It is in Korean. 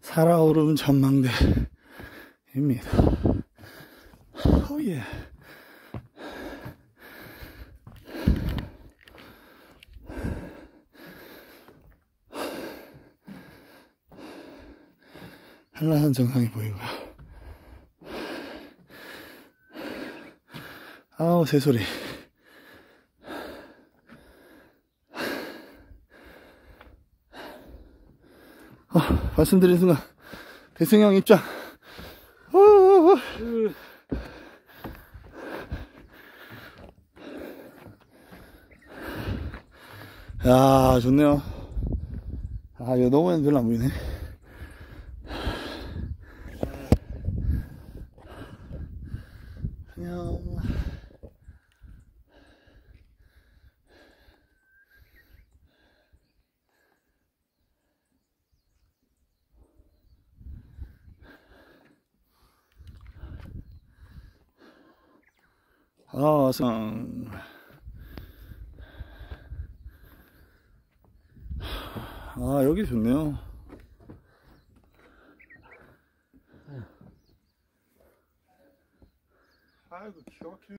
살아오름 전망대입니다. 오예. 한라산 정상이 보이고요. 아우, 새소리. 어, 말씀드린 순간, 대승형 입장. 어, 어, 어. 야, 좋네요. 아, 이거 너무 별로 안 보이네. 안녕. 아, 상. 아, 여기 좋네요. 아이고 기가 막히네